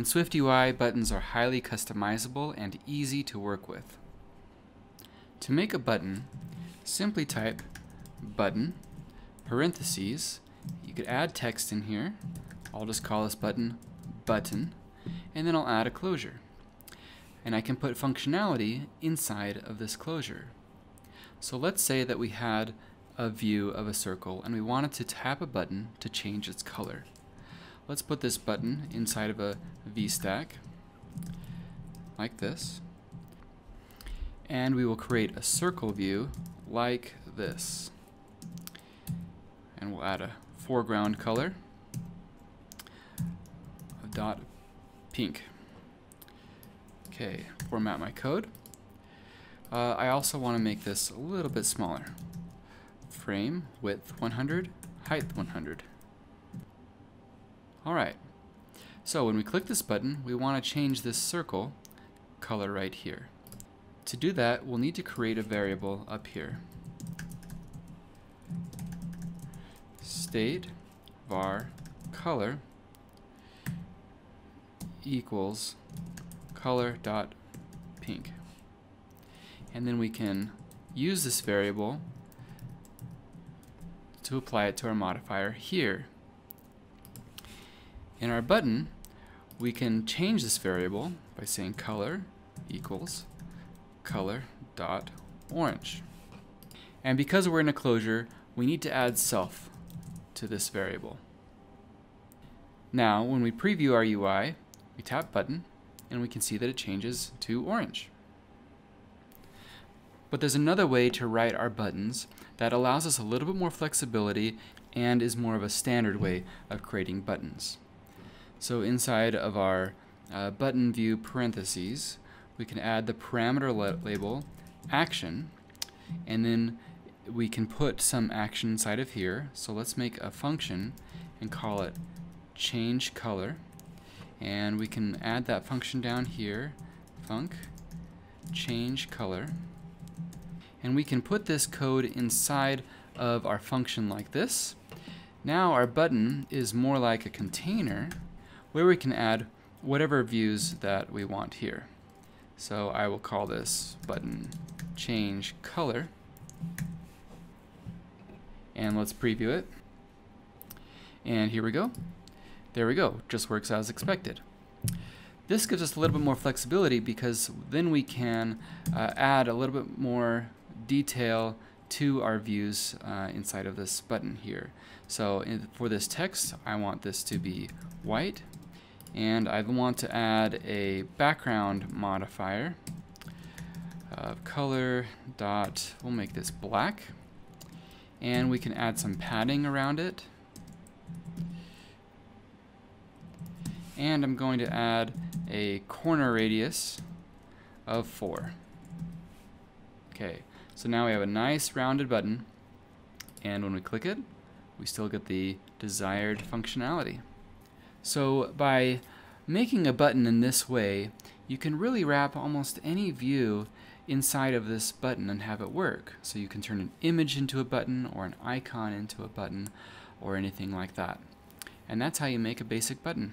In SwiftUI, buttons are highly customizable and easy to work with. To make a button, simply type button, parentheses, you could add text in here. I'll just call this button button, and then I'll add a closure. And I can put functionality inside of this closure. So let's say that we had a view of a circle and we wanted to tap a button to change its color. Let's put this button inside of a VStack like this. And we will create a circle view like this. And we'll add a foreground color of dot pink. Okay, format my code. Uh, I also want to make this a little bit smaller. Frame width 100, height 100. Alright, so when we click this button, we want to change this circle color right here. To do that, we'll need to create a variable up here. State var color equals color dot pink. And then we can use this variable to apply it to our modifier here. In our button, we can change this variable by saying color equals color dot orange. And because we're in a closure, we need to add self to this variable. Now, when we preview our UI, we tap button, and we can see that it changes to orange. But there's another way to write our buttons that allows us a little bit more flexibility and is more of a standard way of creating buttons. So inside of our uh, button view parentheses, we can add the parameter label action, and then we can put some action inside of here. So let's make a function and call it change color. And we can add that function down here, func change color. And we can put this code inside of our function like this. Now our button is more like a container where we can add whatever views that we want here. So I will call this button change color. And let's preview it. And here we go. There we go, just works as expected. This gives us a little bit more flexibility because then we can uh, add a little bit more detail to our views uh, inside of this button here. So in, for this text, I want this to be white and I want to add a background modifier of color dot we'll make this black. And we can add some padding around it. And I'm going to add a corner radius of 4 okay so now we have a nice rounded button. And when we click it we still get the desired functionality so by making a button in this way, you can really wrap almost any view inside of this button and have it work. So you can turn an image into a button or an icon into a button or anything like that. And that's how you make a basic button.